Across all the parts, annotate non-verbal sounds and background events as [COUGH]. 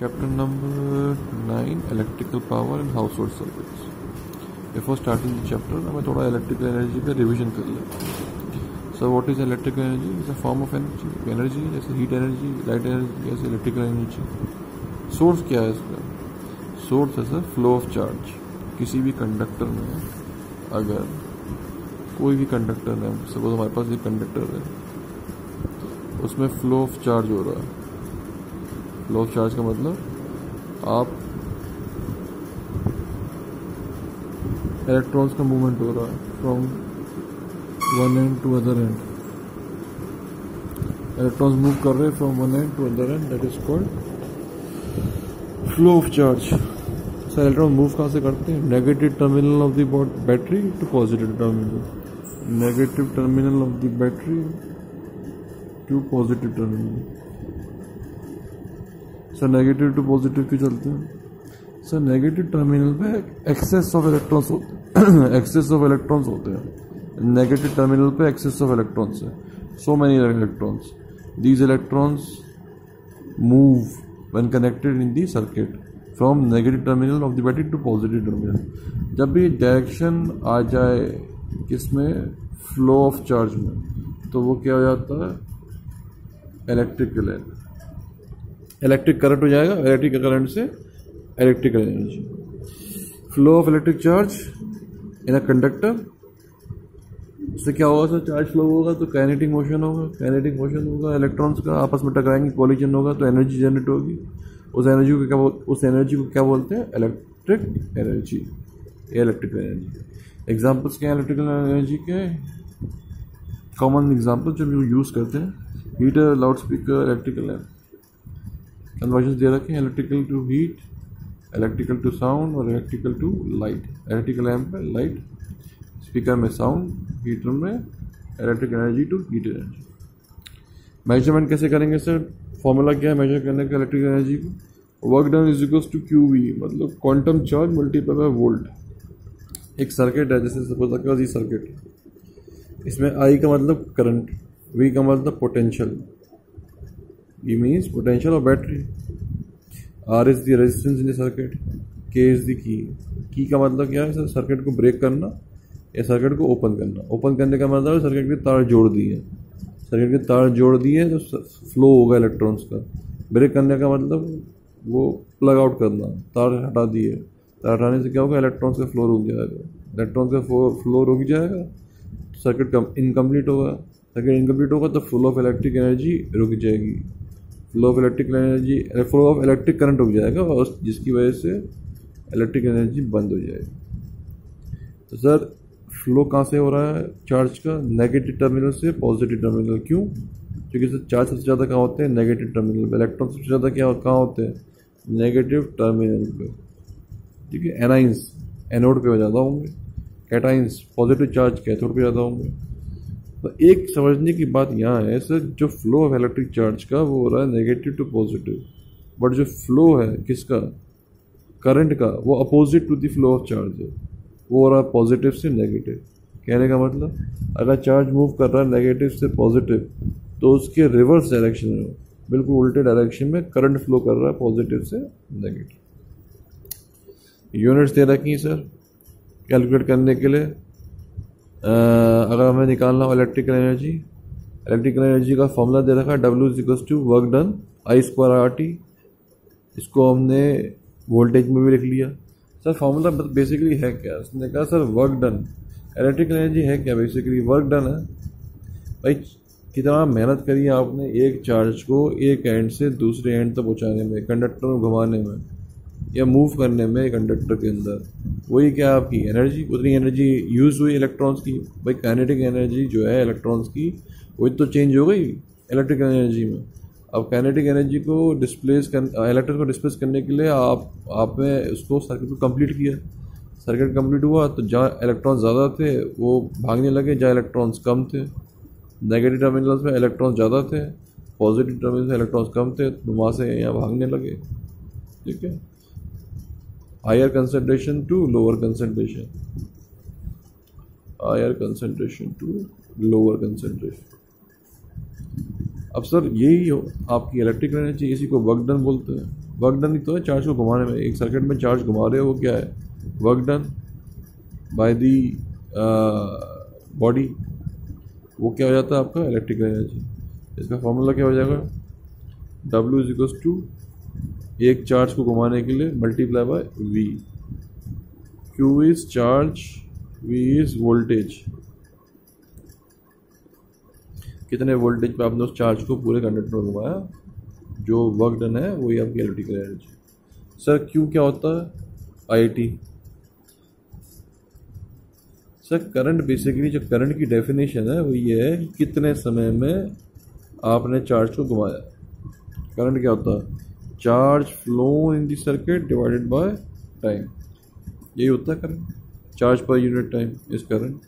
Chapter number nine electrical power and household service before starting the chapter हमें थोड़ा electrical energy का revision कर लें। So what is electrical energy is a form of energy energy जैसे heat energy light energy जैसे electrical energy source क्या है इसका? सोर्स है सर फ्लो ऑफ़ चार्ज किसी भी कंडक्टर में अगर कोई भी कंडक्टर है सपोज़ हमारे पास एक कंडक्टर है तो उसमें फ्लो ऑफ़ चार्ज हो रहा है। ऑफ़ चार्ज का मतलब आप इलेक्ट्रॉन्स का मूवमेंट हो रहा है from one end to other end electrons move कर रहे हैं from one end to other end that is called flow of charge sir electron move कहाँ से करते हैं? Negative terminal of the battery to positive terminal negative terminal of the battery to positive terminal sir negative to positive क्यों चलते हैं? Sir negative terminal पे excess of electrons excess of electrons होते हैं। [CLEARS THROAT] नेगेटिव टर्मिनल पे excess of electrons है। So many electrons these electrons move when connected in the circuit from negative terminal of the battery to positive terminal. जब भी direction आ जाए किसमें? Flow of charge में। तो वो क्या हो जाता है? इलेक्ट्रिकल इलेक्ट्रिक करंट हो जाएगा, इलेक्ट्रिक करंट से electrical energy flow of electric charge in a conductor उससे क्या होगा सर? चार्ज फ्लो होगा तो कैनेटिक मोशन होगा कैनेटिक मोशन होगा इलेक्ट्रॉन्स का आपस में टकराएँगे कॉलिजन होगा तो एनर्जी जनरेट होगी। उस एनर्जी को क्या उस एनर्जी को क्या बोलते हैं? Electric energy electrical energy examples क्या है इलेक्ट्रिकल एनर्जी के? कॉमन एग्ज़ाम्पल जो यूज़ करते हैं। Heater loud speaker electrical conversion दे रखे हैं electrical to heat electrical to sound और electrical to light electrical lamp है लाइट स्पीकर में साउंड हीटर में electric energy to heat energy measurement कैसे करेंगे सर फॉर्मूला क्या है मेजर करने का इलेक्ट्रिक एनर्जी को? Work done is equals to Q V मतलब quantum charge multiply by volt एक सर्किट है जैसे सपोज़ लगा सर्किट इसमें आई का मतलब करंट वी का मतलब potential E means potential of battery. R is the resistance in the circuit. K is the key. की का मतलब क्या है? सर सर्किट को ब्रेक करना या सर्किट को ओपन करना। ओपन करने का मतलब है सर्किट के तार जोड़ दिए। सर्किट के तार जोड़ दिए तो फ्लो होगा इलेक्ट्रॉन्स का। ब्रेक करने का मतलब वो प्लग आउट करना। तार हटा दिए। तार हटाने से क्या होगा? इलेक्ट्रॉन्स का फ्लो रुक जाएगा। इलेक्ट्रॉन्स का फ्लो रुक जाएगा। सर्किट कम इनकम्प्लीट होगा। सर्किट इनकम्प्लीट होगा तो फुल ऑफ़ इलेक्ट्रिक एनर्जी रुक जाएगी। Flow of electric energy flow of electric current रुक जाएगा और जिसकी वजह से इलेक्ट्रिक एनर्जी बंद हो जाएगी। तो सर फ्लो कहाँ से हो रहा है? चार्ज का नेगेटिव टर्मिनल से पॉजिटिव टर्मिनल क्यों? क्योंकि सर चार्ज सबसे ज़्यादा कहाँ होते हैं? नेगेटिव टर्मिनल पे। इलेक्ट्रॉन सबसे ज़्यादा क्या, कहाँ होते हैं? नेगेटिव टर्मिनल पे। ठीक है एनाइंस एनोड पे ज़्यादा होंगे। कैटाइंस पॉजिटिव चार्ज कैथोड पे ज़्यादा होंगे। तो एक समझने की बात यहाँ है, सर, जो फ्लो ऑफ़ इलेक्ट्रिक चार्ज का वो हो रहा है नेगेटिव टू पॉजिटिव बट जो फ्लो है किसका? करंट का, वो opposite to the flow of charge है. वो हो रहा है पॉजिटिव से नेगेटिव कहने का मतलब अगर चार्ज मूव कर रहा है नेगेटिव से पॉजिटिव तो उसके रिवर्स डायरेक्शन में बिल्कुल उल्टे डायरेक्शन में करंट फ्लो कर रहा है पॉजिटिव से नेगेटिव यूनिट्स दे रखी सर कैलकुलेट करने के लिए. अगर हमें निकालना हो इलेक्ट्रिकल एनर्जी इलेक्ट्रिकल एनर्जी का फॉर्मूला दे रखा है W equals to work done I square R T इसको हमने वोल्टेज में भी लिख लिया। सर फॉर्मूला बेसिकली है क्या? उसने कहा, sir work done electrical energy है क्या बेसिकली वर्क डन है। भाई, कितना मेहनत करी है आपने एक चार्ज को एक एंड से दूसरे एंड तक पहुँचाने में कंडक्टर में घुमाने में। या मूव करने में कंडक्टर के अंदर, वही क्या आपकी एनर्जी उतनी एनर्जी यूज़ हुई इलेक्ट्रॉन्स की? भाई काइनेटिक एनर्जी जो है इलेक्ट्रॉन्स की, वही तो चेंज हो गई इलेक्ट्रिकल एनर्जी में। अब काइनेटिक एनर्जी को डिस्प्लेस कर इलेक्ट्रिक को डिस्प्लेस करने के लिए आप आपने उसको सर्किट को कंप्लीट किया। सर्किट कंप्लीट हुआ तो जहाँ इलेक्ट्रॉन्स ज़्यादा थे, वो भागने लगे, जहाँ इलेक्ट्रॉन्स कम थे। नेगेटिव टर्मिनल्स में इलेक्ट्रॉन्स ज़्यादा थे पॉजिटिव टर्मिनल्स में इलेक्ट्रॉन्स कम थे तो वहाँ से यहाँ भागने लगे। ठीक है? Higher concentration to lower concentration. Higher concentration to lower concentration. अब सर, यही हो, आपकी इलेक्ट्रिक एनर्जी इसी को वर्क डन बोलते हैं। वर्क डन ही तो है चार्ज को घुमाने में। एक सर्किट में चार्ज घुमा रहे हो, वो क्या है? Work done by the body वो क्या हो जाता है आपका? इलेक्ट्रिकल एनर्जी इसका फॉर्मूला क्या हो जाएगा? डब्ल्यू इज़ टू एक चार्ज को घुमाने के लिए multiply by V Q is charge V is voltage कितने वोल्टेज पे आपने उस चार्ज को पूरे कंडक्टर में घुमाया? जो वर्क डन है, वही आपकी इलेक्ट्रिकल एनर्जी सर क्यू क्या होता है? I T sir current basically जो करंट की डेफिनेशन है, वो ये है कि कितने समय में आपने चार्ज को घुमाया। करंट क्या होता है? Charge flow in the circuit divided by time यही होता है current charge per unit time इस करंट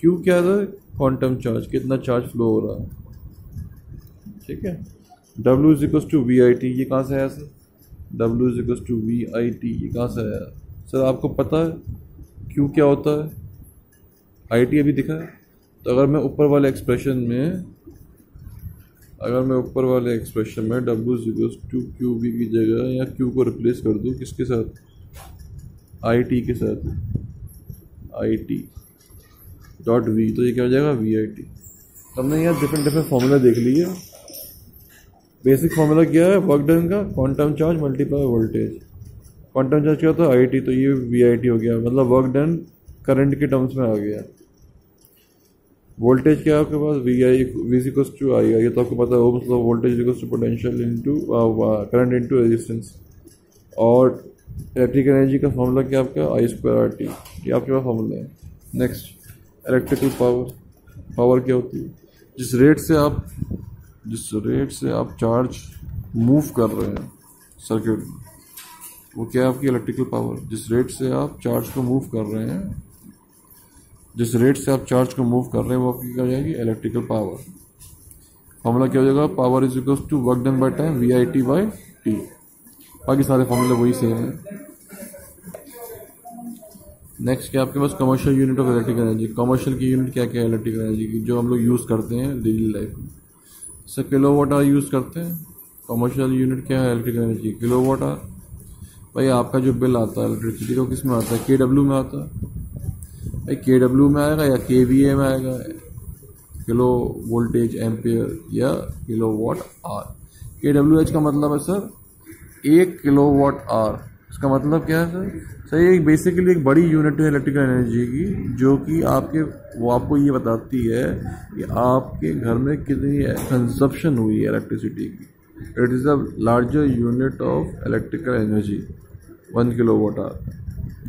क्यू क्या था? क्वांटम चार्ज कितना चार्ज फ्लो हो रहा है? ठीक है? W is to V I T ये कहाँ से आया sir W is to V I T ये कहाँ से आया? सर आपको पता है क्यू क्या होता है? आई टी अभी दिखा है। तो अगर मैं ऊपर वाले एक्सप्रेशन में अगर मैं ऊपर वाले एक्सप्रेशन में W equals to Q V की जगह या क्यू को रिप्लेस कर दूँ, किसके साथ? आई टी के साथ। आई टी डॉट वी तो ये क्या हो जाएगा? वी आई टी हमने यहाँ डिफरेंट डिफरेंट फार्मूला देख लिए बेसिक फार्मूला क्या है? वर्क डन का quantum charge multiply voltage quantum charge क्या होता है? आई टी तो ये वी आई टी हो गया। मतलब वर्क डन करंट के टर्म्स में आ गया। वोल्टेज क्या आपके पास? V I V equals to I ये तो आपको पता है मतलब voltage equals to potential into current into resistance और इलेक्ट्रिक एनर्जी का फॉर्मूला क्या आपका? आई स्क्वायर आर टी ये आपके पास फॉर्मूला है। नेक्स्ट इलेक्ट्रिकल पावर पावर क्या होती है? जिस रेट से आप, जिस रेट से आप चार्ज मूव कर रहे हैं सर्किट में, वो क्या है आपकी इलेक्ट्रिकल पावर जिस रेट से आप चार्ज को मूव कर रहे हैं जिस रेट से आप चार्ज को मूव कर रहे हैं, वो आपकी क्या जाएगी? इलेक्ट्रिकल पावर फॉर्मूला क्या हो जाएगा? Power is equal to work done by time V I T by T बाकी सारे फॉर्मूले वही सेम है। नेक्स्ट क्या आपके पास? Commercial unit of electrical energy commercial की यूनिट क्या क्या है इलेक्ट्रिकल एनर्जी की, जो हम लोग यूज़ करते हैं डेली लाइफ में? Sir kilo watt hour use करते हैं। कमर्शियल यूनिट क्या है? Electrical energy kilo watt hour भाई, आपका जो बिल आता है इलेक्ट्रिसिटी का किसमें आता है? के डब्ल्यू में आता है। भाई के डब्ल्यू में आएगा या के वी ए में आएगा? किलो वोल्टेज एम्पेयर या kilowatt hour K W H का मतलब है सर एक किलो वाट आर इसका मतलब क्या है सर सर ये बेसिकली एक बड़ी यूनिट है इलेक्ट्रिकल एनर्जी की, जो कि आपके, वो आपको ये बताती है कि आपके घर में कितनी कंजप्शन हुई है इलेक्ट्रिसिटी की. It is the larger unit of electrical energy one kilowatt hour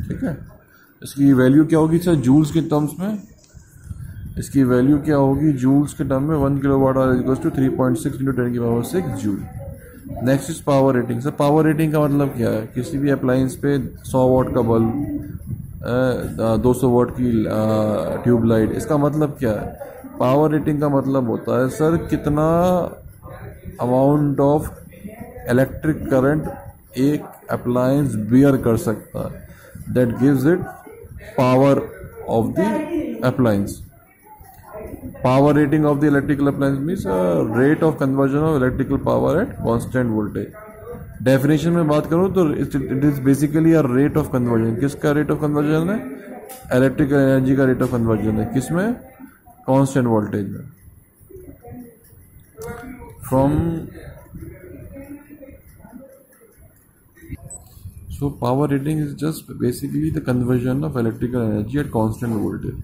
ठीक है? इसकी वैल्यू क्या होगी सर? जूल्स के टर्म्स में? इसकी वैल्यू क्या होगी? जूल्स के टर्म में one kilowatt hour is to three point six into ten की power six joule next is power rating sir power rating का मतलब क्या है? किसी भी अप्लाइंस पे 100 वॉट का बल्ब दो सौ वॉट की ट्यूब लाइट इसका मतलब क्या है? पावर रेटिंग का मतलब होता है, सर, कितना अमाउंट ऑफ़ इलेक्ट्रिक करंट एक अप्लायंस बियर कर सकता है? That gives it power of the appliance power rating of the electrical appliance means uh, rate of conversion of electrical power at constant voltage. Definition में बात करूँ तो it is basically a rate of conversion किसका rate of conversion है? Electrical energy का rate of conversion है. किसमें constant voltage में. From so, power rating is just basically the conversion of electrical energy at constant voltage.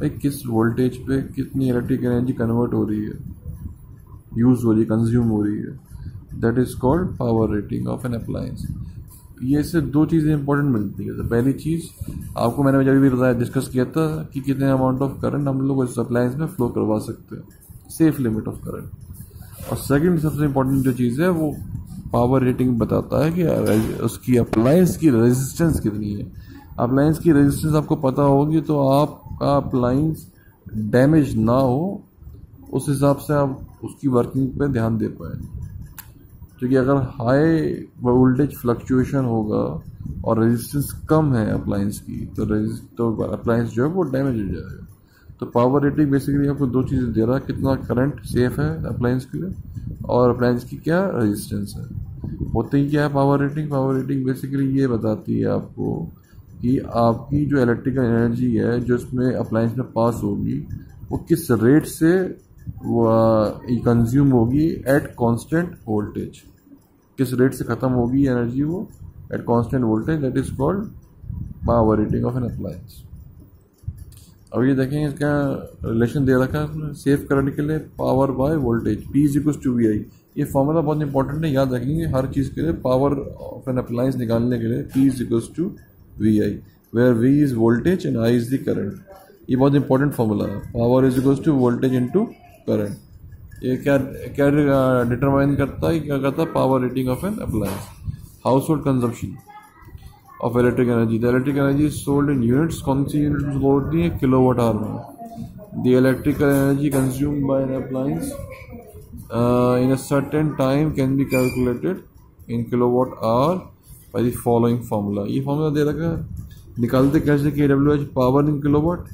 भाई, किस voltage पे कितनी इलेक्ट्रिक एनर्जी कन्वर्ट हो रही है? यूज़ हो रही है कंज्यूम हो रही है. That is called power rating of an appliance ये से दो चीज़ें इंपॉर्टेंट मिलती है. तो पहली चीज़, आपको मैंने जब भी बताया डिस्कस किया था कि कितने अमाउंट ऑफ़ करंट हम लोग इस अप्लायंस में फ्लो करवा सकते हैं. सेफ़ लिमिट ऑफ़ करंट और सेकंड सबसे इंपॉर्टेंट जो चीज़ है, वो पावर रेटिंग बताता है कि उसकी अप्लायंस की रेजिस्टेंस कितनी है। अप्लायंस की रेजिस्टेंस आपको पता होगी तो आपका अप्लायंस डैमेज ना हो, उस हिसाब से आप उसकी वर्किंग पे ध्यान दे पाए क्योंकि अगर हाई वोल्टेज फ्लक्चुएशन होगा और रेजिस्टेंस कम है अप्लायंस की तो तो अप्लायंस जो है वो डैमेज हो जाएगा। तो पावर रेटिंग बेसिकली आपको दो चीज़ें दे रहा है, कितना करंट सेफ़ है अप्लायंस के लिए और अप्लायंस की क्या रेजिस्टेंस है। होते क्या है power rating power rating basically ये बताती है आपको कि आपकी जो इलेक्ट्रिकल एनर्जी है, जो इसमें अप्लायंस में पास होगी, वो किस रेट से कंज्यूम होगी एट कांस्टेंट वोल्टेज किस रेट से ख़त्म होगी एनर्जी वो? At constant voltage that is called power rating of an appliance अब ये देखें इसका रिलेशन दे रखा है सेव करने के लिए power by voltage P is equal to V I ये फॉर्मूला बहुत इंपॉर्टेंट है, याद रखेंगे हर चीज़ के लिए पावर ऑफ़ एन अप्लायंस निकालने के लिए P is equal to V I where V is voltage and I is the current ये बहुत इंपॉर्टेंट फॉर्मूला है power is equal to voltage into current ये क्या क्या डिटरमाइन करता है, क्या करता है? Power rating of an appliance household consumption of electric energy the electric energy sold in units कौन सी यूनिट होती है? किलो वाट आवर में. The electrical energy consume by an appliance in a certain time can be calculated in kilowatt hour by the following formula ये formula दे रखा है। निकालते कैसे कि W H power in kilowatt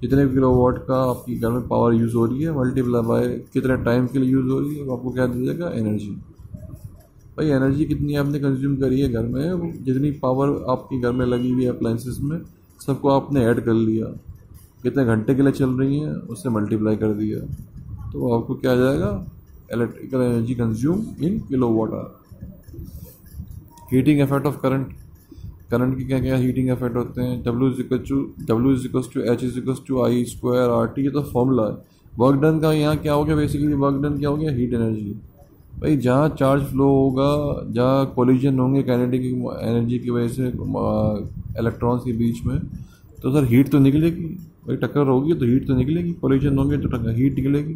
जितने किलो वाट का आपकी घर में पावर यूज़ हो रही है मल्टीप्लाई बाय कितने टाइम के लिए यूज़ हो रही है, वो आपको क्या दीजिएगा एनर्जी भाई एनर्जी कितनी आपने कंज्यूम करी है घर में? जितनी पावर आपके घर में लगी हुई है अप्लाइंसिस में, सबको आपने ऐड कर लिया। कितने घंटे के लिए चल रही हैं, उससे मल्टीप्लाई कर दिया। तो आपको क्या आ जाएगा? Electrical energy consume in kilowatt are heating effect of current current के क्या क्या हीटिंग इफ़ेक्ट होते हैं? W is equal to W is equal to H is equal to I square R T ये तो फॉर्मूला है। वर्क डन का यहाँ क्या हो गया? बेसिकली वर्क डन क्या हो गया? हीट एनर्जी भाई, जहाँ चार्ज फ्लो होगा, जहाँ कोलिजन होंगे कैनेटिक एनर्जी की वजह से इलेक्ट्रॉन्स के बीच में तो सर हीट तो निकलेगी। भाई, टक्कर होगी तो हीट तो निकलेगी। कोलिजन होंगे तो टक्कर हीट निकलेगी।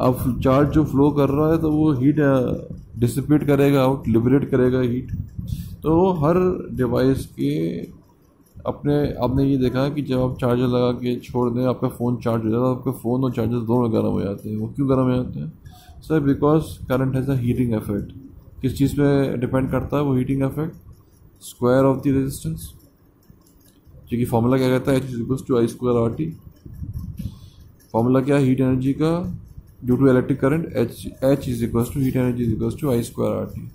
अब चार्ज जो फ्लो कर रहा है तो वो हीट डिसिपेट करेगा आउट लिबरेट करेगा हीट तो हर डिवाइस के अपने, आपने ये देखा है कि जब आप चार्जर लगा के छोड़ दें, आपका फ़ोन चार्ज हो जाता है, आपका फ़ोन और चार्जर दोनों गर्म हो जाते हैं। वो क्यों गर्म हो जाते हैं? Sir because current has a heating effect किस चीज़ पे डिपेंड करता है वो heating effect square of the resistance जो कि फॉर्मूला क्या कहता है? H is to I square R T formula क्या है? हीट एनर्जी का। Due to electric current H H is equal to heat energy is equal to I square R T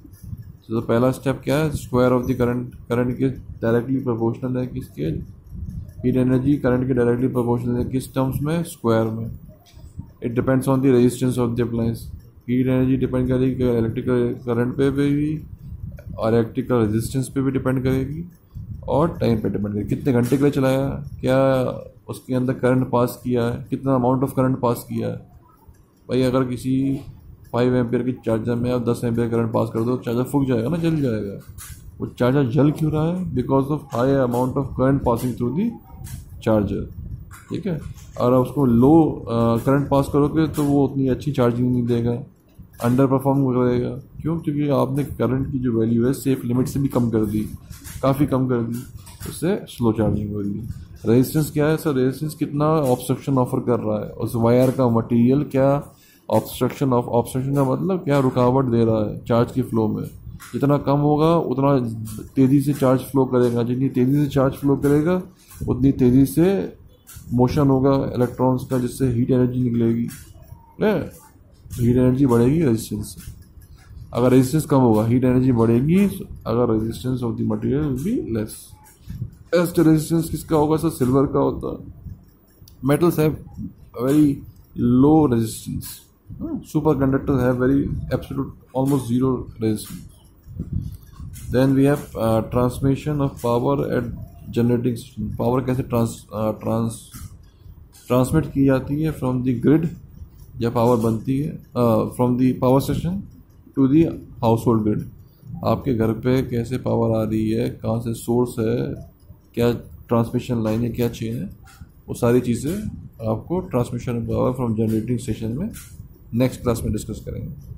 तो पहला स्टेप क्या है? Square of the current current के directly proportional है किसके? हीट एनर्जी करंट के directly proportional है किस टर्म्स में? स्क्वायर में. It depends on the resistance of the appliance heat energy depend करेगी इलेक्ट्रिकल करंट पे भी और इलेक्ट्रिकल रेजिस्टेंस पे भी डिपेंड करेगी, और टाइम पे डिपेंड करेगी। कितने घंटे के लिए चलाया? क्या उसके अंदर करंट पास किया है? कितना अमाउंट ऑफ़ करंट पास किया है? भाई, अगर किसी फाइव एम्पियर के चार्जर में आप दस एम्पियर करंट पास कर दो चार्जर फूक जाएगा ना, जल जाएगा। वो चार्जर जल क्यों रहा है? Because of high amount of current passing through the charger ठीक है? और उसको लो करंट पास करोगे तो वो उतनी अच्छी चार्जिंग नहीं देगा अंडर परफॉर्म करेगा। क्यों? क्योंकि आपने करंट की जो वैल्यू है सेफ़ लिमिट से भी कम कर दी, काफ़ी कम कर दी। उससे स्लो चार्जिंग हो रही है। रेजिस्टेंस क्या है सर रेजिस्टेंस कितना ऑब्स्ट्रक्शन ऑफ़र कर रहा है? उस वायर का मटेरियल क्या ऑब्स्ट्रक्शन ऑफ़ ऑब्स्ट्रक्शन का मतलब क्या रुकावट दे रहा है चार्ज की फ्लो में? जितना कम होगा, उतना तेज़ी से चार्ज फ्लो करेगा। जितनी तेज़ी से चार्ज फ्लो करेगा, उतनी तेज़ी से मोशन होगा इलेक्ट्रॉन्स का, जिससे हीट एनर्जी निकलेगी। हीट एनर्जी बढ़ेगी रेजिस्टेंस से। अगर रेजिस्टेंस कम होगा हीट एनर्जी बढ़ेगी, अगर resistance of the material be less resistance किसका होगा सर? सिल्वर का होता। है metals have very low resistance superconductors have very absolute almost zero resistance then we have transmission of power at generating power कैसे trans trans transmit की जाती है from the grid या पावर बनती है from the power station to the household grid आपके घर पे कैसे पावर आ रही है, कहाँ से सोर्स है, क्या ट्रांसमिशन लाइन है, क्या चेन है, वो सारी चीज़ें आपको transmission power from generating station में नेक्स्ट क्लास में डिस्कस करेंगे।